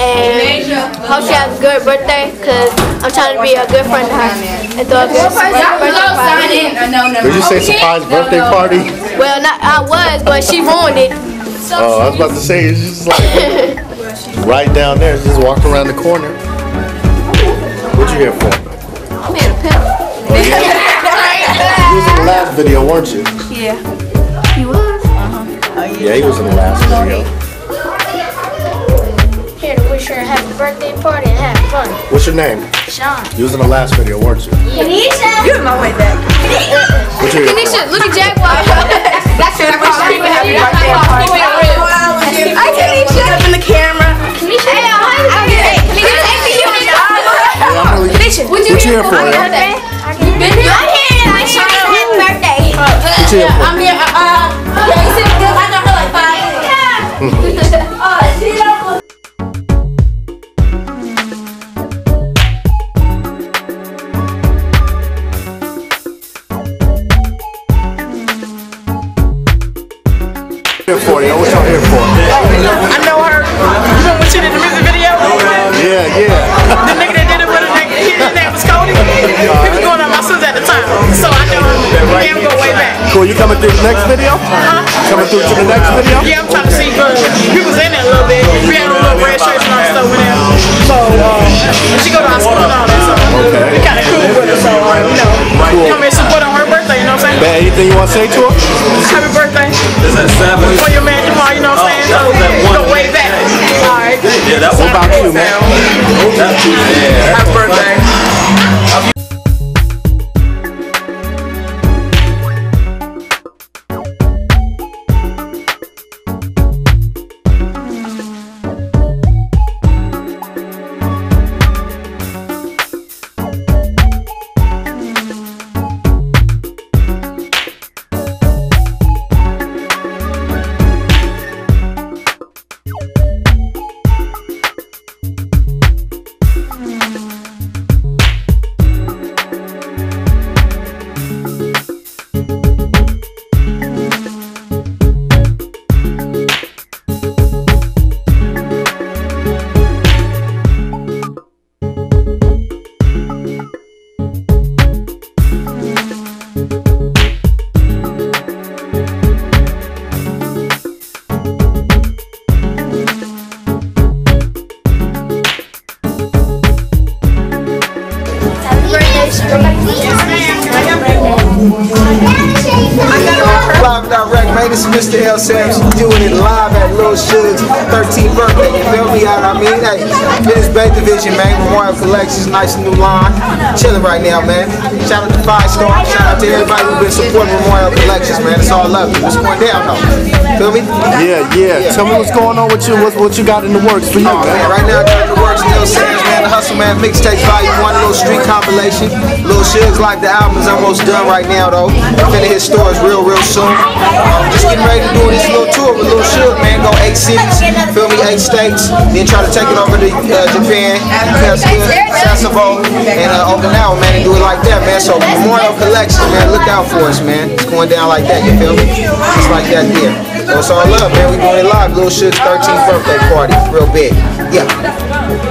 and hope she has a good birthday because I'm trying to be a good friend to her and throw a good birthday party. Did you say surprise birthday party? Well, not I was, but she ruined it. Oh, I was about to say, it's just like right down there, just walk around the corner. What you here for? I'm here to pimp. You was in the last video, weren't you? Yeah. He was? Uh huh. Yeah, he was in the last video. Birthday party and have fun. What's your name? Sean. You was in the last video, weren't you? Kanisha. You're my way back. What you here for? Kanisha, look at Jaguar. That's your happy birthday party. I can't even shut up in the camera. Kanisha. Hey, how you Yeah, I'm really- What you here for? yo? I'm here to wish her a happy birthday. What you here for? I'm here. Uh, uh, yeah, you see the bill? I got her like five. Oh, Here for yo? What y'all here for? I know her. You know when she did the music video? Yeah, yeah. The nigga that did it with her, his name was Cody. He was going on my sons at the time. So I know him. Yeah, I'm way back. Cool, you coming through the next video? Coming through to the next video? Yeah, I'm trying to see, but he was in it a little bit. We had a little red shirts and all that stuff with him. So, um, she go you know what I'm saying? Man, anything you want to say to her? Happy birthday. Is that seven? For your man Jamal, you know what I'm oh, saying? So, go way back. All right. Yeah, that What about you, man? That's, yeah. Live direct, man. This is Mr. L. Samson doing it live at Lil Shug's 13th birthday. You feel me out? I mean, hey, Miss Bay Division, man. RoMario Collections, nice new line. Chilling right now, man. Shout out to Five Star. Shout out to everybody who's been supporting RoMario Collections, man. It's all love. What's going down, though? Feel me? Yeah, yeah. Tell me what's going on with you. What, what you got in the works for you, Oh, man, man? right now, doing the works, Lil Sam's, The Hustle Man mixtape volume one, little street compilation. Little Shug's like the album is almost done right now, though. Finna hit stores real, real soon. Um, just getting ready to do this little tour with Little Shug, man. Go eight cities, feel me, eight states. Then try to take it over to uh, Japan, Japan, Sasebo, and uh, Okinawa, man, and do it like that, man. So RoMario Collection, man, look out for us, man. It's going down like that, you feel me? Just like that there. So it's all love, man. We doing it live. Lil Shug's 13th birthday party, real big. Yeah.